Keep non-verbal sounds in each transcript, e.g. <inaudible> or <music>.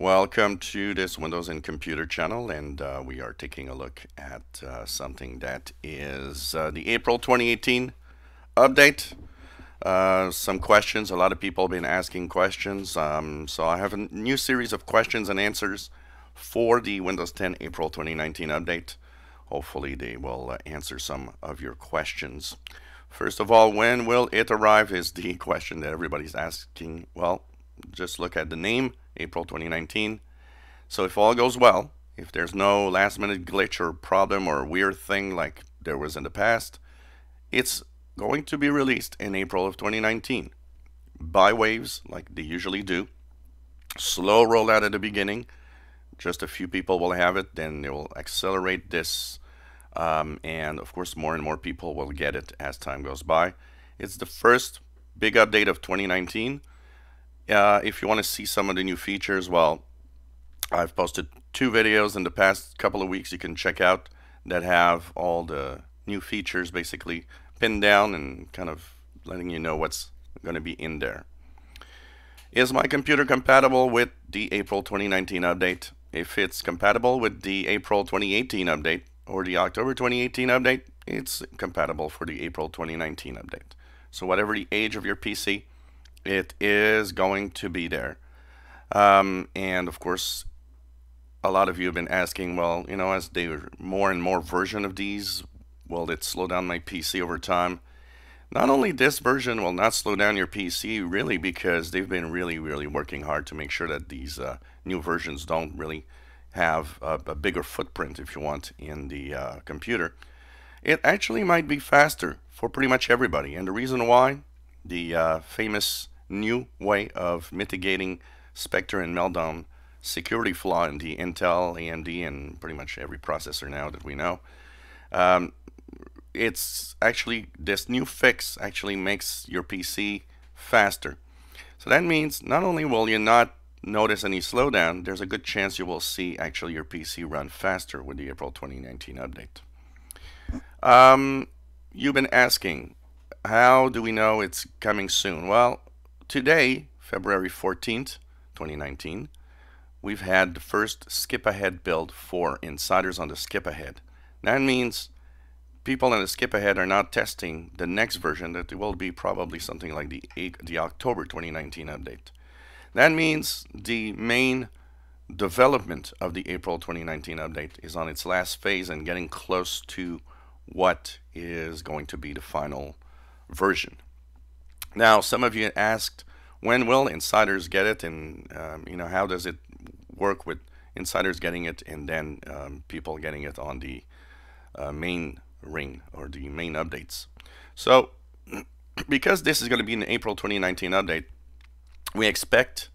Welcome to this Windows and Computer channel and uh, we are taking a look at uh, something that is uh, the April 2018 update. Uh, some questions, a lot of people have been asking questions um, so I have a new series of questions and answers for the Windows 10 April 2019 update. Hopefully they will uh, answer some of your questions. First of all, when will it arrive is the <laughs> question that everybody's asking. Well, just look at the name April 2019. So if all goes well, if there's no last minute glitch or problem or weird thing like there was in the past, it's going to be released in April of 2019 by waves like they usually do. Slow rollout at the beginning. Just a few people will have it, then they will accelerate this. Um, and of course, more and more people will get it as time goes by. It's the first big update of 2019. Uh, if you want to see some of the new features, well, I've posted two videos in the past couple of weeks you can check out that have all the new features basically pinned down and kind of letting you know what's going to be in there. Is my computer compatible with the April 2019 update? If it's compatible with the April 2018 update or the October 2018 update, it's compatible for the April 2019 update. So whatever the age of your PC, it is going to be there. Um, and of course, a lot of you have been asking, well, you know, as there more and more version of these, will it slow down my PC over time? Not only this version will not slow down your PC, really, because they've been really, really working hard to make sure that these uh, new versions don't really have a, a, bigger footprint, if you want, in the uh, computer. It actually might be faster for pretty much everybody. And the reason why, the uh, famous new way of mitigating Spectre and Meltdown security flaw in the Intel, AMD, and pretty much every processor now that we know. Um, it's actually, this new fix actually makes your PC faster. So that means not only will you not notice any slowdown, there's a good chance you will see actually your PC run faster with the April 2019 update. Um, you've been asking, how do we know it's coming soon? Well, today, February 14th, 2019, we've had the first skip ahead build for insiders on the skip ahead. That means people in the skip ahead are not testing the next version that will be probably something like the, the October 2019 update. That means the main development of the April 2019 update is on its last phase and getting close to what is going to be the final version. Now, some of you asked, when will insiders get it, and um, you know how does it work with insiders getting it and then um, people getting it on the uh, main ring or the main updates. So, <clears throat> because this is going to be an April 2019 update, we expect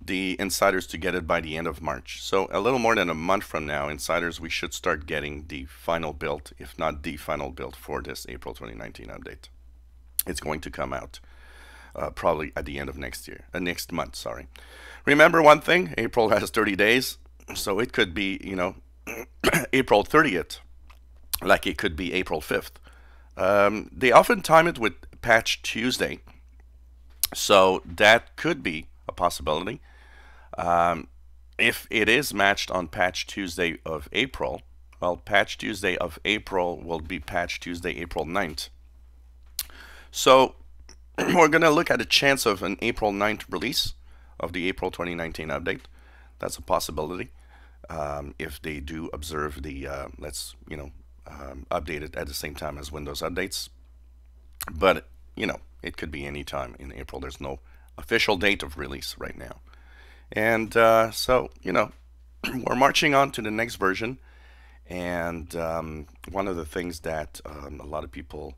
the insiders to get it by the end of March. So a little more than a month from now, insiders, we should start getting the final build, if not the final build for this April 2019 update. It's going to come out uh, probably at the end of next year, uh, next month, sorry. Remember one thing, April has 30 days, so it could be, you know, <clears throat> April 30th, like it could be April 5th. Um, they often time it with Patch Tuesday, so that could be a possibility. Um, if it is matched on Patch Tuesday of April, well, Patch Tuesday of April will be Patch Tuesday, April 9th. So <clears throat> we're going to look at a chance of an April 9th release of the April 2019 update. That's a possibility. Um, if they do observe the, uh, let's, you know, um, update it at the same time as Windows updates. But, you know, it could be any time in April. There's no official date of release right now. And uh, so, you know, <clears throat> we're marching on to the next version. And um, one of the things that um, a lot of people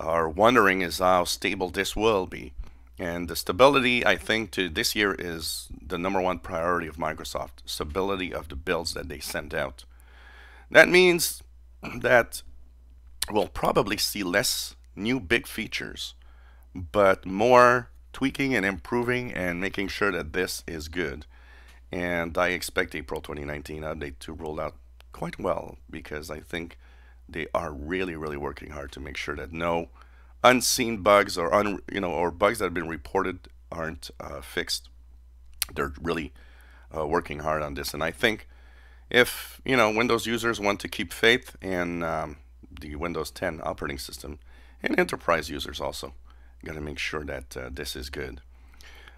are wondering is how stable this will be. And the stability, I think, to this year is the number one priority of Microsoft. Stability of the builds that they send out. That means <clears throat> that we'll probably see less new big features, but more tweaking and improving and making sure that this is good. And I expect April 2019 update to roll out quite well because I think they are really, really working hard to make sure that no unseen bugs or un, you know or bugs that have been reported aren't uh, fixed. They're really uh, working hard on this. And I think if you know Windows users want to keep faith in um, the Windows 10 operating system, and enterprise users also, got to make sure that uh, this is good.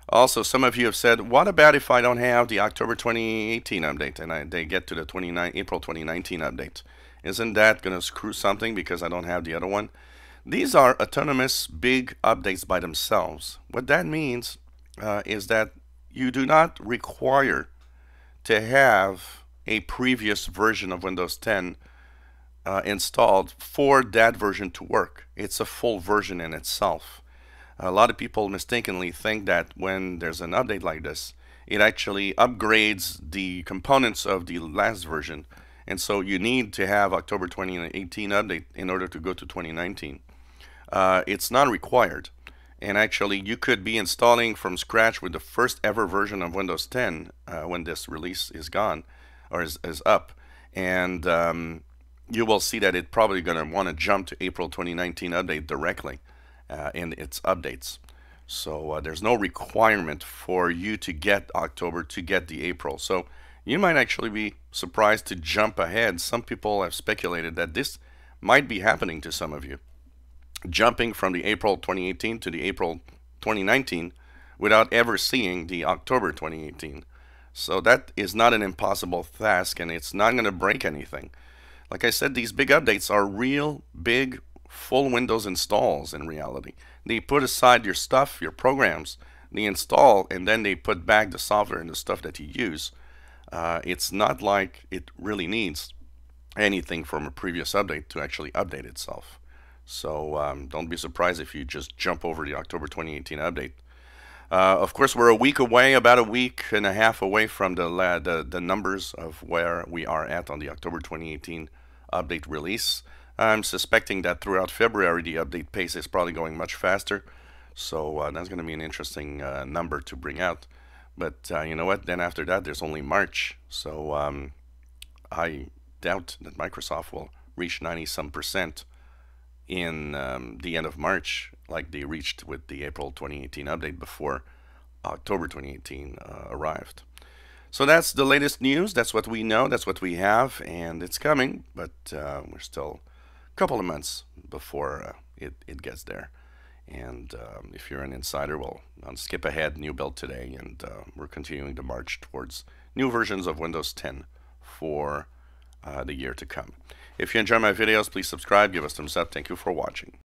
Also, some of you have said, what about if I don't have the October 2018 update and I, they get to the 29, April 2019 update? Isn't that going to screw something because I don't have the other one? These are autonomous big updates by themselves. What that means uh, is that you do not require to have a previous version of Windows 10 uh, installed for that version to work. It's a full version in itself. A lot of people mistakenly think that when there's an update like this, it actually upgrades the components of the last version. And so you need to have October 2018 update in order to go to 2019. Uh, it's not required. And actually, you could be installing from scratch with the first ever version of Windows 10 uh, when this release is gone or is, is up. And um, you will see that it's probably going to want to jump to April 2019 update directly uh, in its updates. So uh, there's no requirement for you to get October to get the April. So you might actually be surprised to jump ahead. Some people have speculated that this might be happening to some of you. Jumping from the April 2018 to the April 2019 without ever seeing the October 2018. So that is not an impossible task and it's not going to break anything. Like I said, these big updates are real big full Windows installs in reality. They put aside your stuff, your programs, they install, and then they put back the software and the stuff that you use. Uh, it's not like it really needs anything from a previous update to actually update itself. So um, don't be surprised if you just jump over the October 2018 update. Uh, of course, we're a week away, about a week and a half away from the, the, the numbers of where we are at on the October 2018 update release. I'm suspecting that throughout February the update pace is probably going much faster. So uh, that's going to be an interesting uh, number to bring out. But uh, you know what? Then after that, there's only March. So um, I doubt that Microsoft will reach 90 some percent in um, the end of March, like they reached with the April 2018 update before October 2018 uh, arrived. So that's the latest news. That's what we know. That's what we have, and it's coming. But uh, we're still a couple of months before uh, it it gets there. And um, if you're an insider, well, I'll skip ahead. New build today, and uh, we're continuing to march towards new versions of Windows 10 for uh, the year to come. If you enjoy my videos, please subscribe, give us thumbs up. Thank you for watching.